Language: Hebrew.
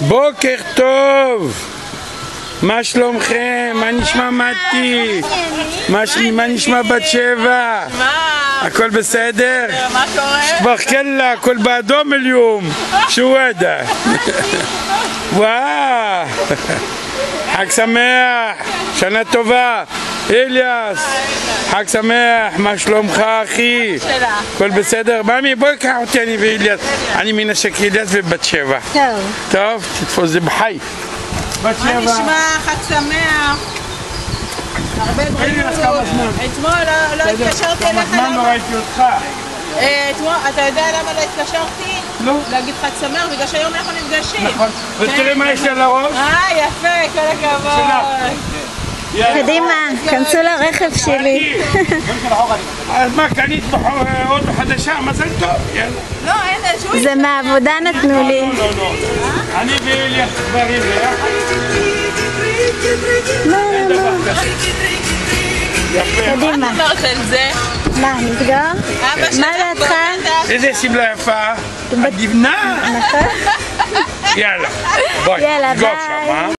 בוקר טוב! מה שלומכם? מה נשמע מתי? מה נשמע בת שבע? הכל בסדר? מה קורה? שבח כלה, הכל באדום אליום, שוואדה. וואו! חג שמח, שנה טובה. אליאס, חג שמח, מה שלומך אחי? הכל בסדר? ממי בואי קח אותי אני ואליאס. אני מנשק אליאס ובת שבע. טוב. טוב, תתפוס זה בחי. בת מה שבע. נשמע? חג שמח. הרבה בריאות. אתמול לא- לא התקשרתי אליך. זמן לא? ראיתי אותך. אה, אתמול, אתה יודע למה לא התקשרתי? לא. להגיד חג שמח, בגלל שהיום אנחנו נפגשים. נכון. ותראה מה יש על הראש. אה, יפה, כל הכבוד. קדימה, כנסו לרכב שלי. אז מה, קנית בחור- אוטו חדשה? מזל טוב, יאללה. לא, אין, שהוא זה מהעבודה נתנו לי. לא, לא. אני ואליאס כבר עם ביחד. לא, לא, לא. קדימה. לא. מה, נסגור? מה דעתך? איזה שמלה יפה. את נבנה. נכון? יאללה. בואי, יאללה, ביי. אה?